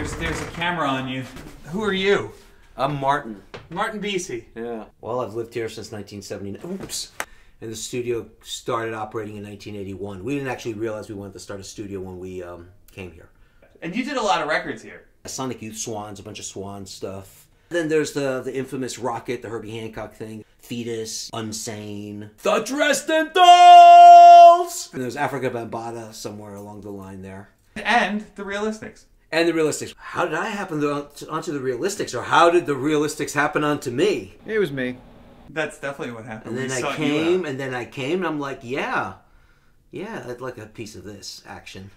There's there's a camera on you. Who are you? I'm Martin. Martin Bisi. Yeah. Well, I've lived here since 1979. Oops. And the studio started operating in 1981. We didn't actually realize we wanted to start a studio when we um, came here. And you did a lot of records here. Sonic Youth Swans, a bunch of Swan stuff. Then there's the the infamous Rockit, the Herbie Hancock thing, Foetus, Unsane, The Dresden Dolls. And there's Afrika Bambaataa somewhere along the line there. And the Realistics. And the Realistics. How did I happen to, onto the Realistics, or how did the Realistics happen onto me? It was me. That's definitely what happened. And then We I came, and then I came, and I'm like, yeah, yeah, I'd like a piece of this action.